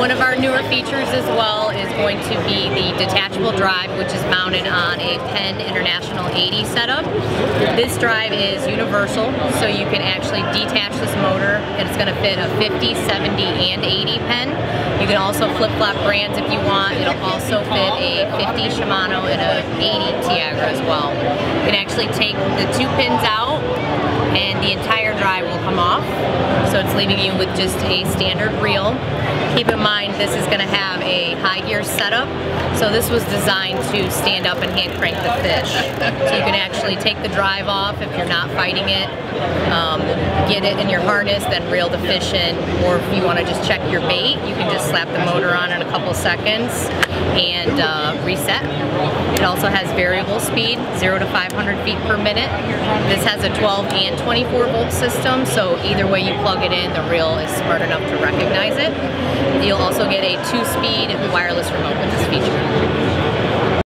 one of our newer features as well is going to be the detachable drive, which is mounted on a Penn International 80 setup. This drive is universal, so you can actually detach this motor, and it's going to fit a 50, 70, and 80 Penn. You can also flip-flop brands if you want. It'll also fit a 50 Shimano and a 80 Tiagra as well. You can actually take the two pins out, and the entire drive will come off. Leaving you with just a standard reel. Keep in mind this is going to have a high gear setup. So this was designed to stand up and hand crank the fish. So you can actually take the drive off if you're not fighting it, um, get it in your harness, then reel the fish in. Or if you want to just check your bait, you can just slap the motor on in a couple seconds and uh, reset. It also has variable speed, 0 to 500 feet per minute. This has a 12 and 24 volt system, so either way you plug it in, the reel is smart enough to recognize it. You'll also get a two-speed wireless remote with this feature.